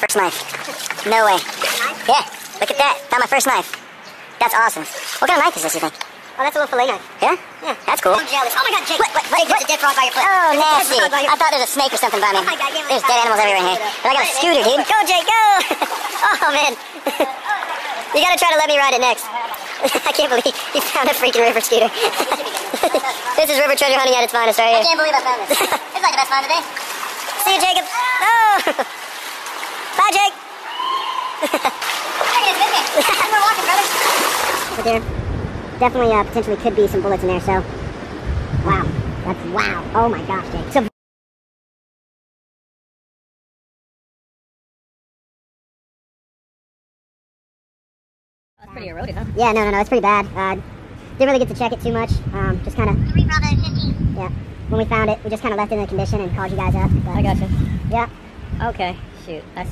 First knife. No way. Yeah, look at that. Found my first knife. That's awesome. What kind of knife is this, you think? Oh, that's a little fillet knife. Yeah? Yeah. That's cool. I'm jealous. Oh my god, Jake. What, what, what, there's a dead frog by your foot. Oh, nasty. your I thought there was a snake or something by me. Oh my God, me There's dead animals everywhere in here. But I got a scooter, dude. Go, Jake, go! oh, man. you gotta try to let me ride it next. I can't believe you found a freaking river scooter. this is river treasure hunting at its finest right here. I can't believe I found this. It's like the best find today. See you, Jacob. Ah! Oh! Bye, Jake. We're walking, brother. But there definitely, uh, potentially could be some bullets in there, so. Wow. That's wow. Oh my gosh, Jake. So That's pretty eroded, huh? Yeah, no, no, no, it's pretty bad. Uh, didn't really get to check it too much. Um, just kind of, yeah. When we found it, we just kind of left it in the condition and called you guys up. But, I gotcha. Yeah. Okay, shoot. That's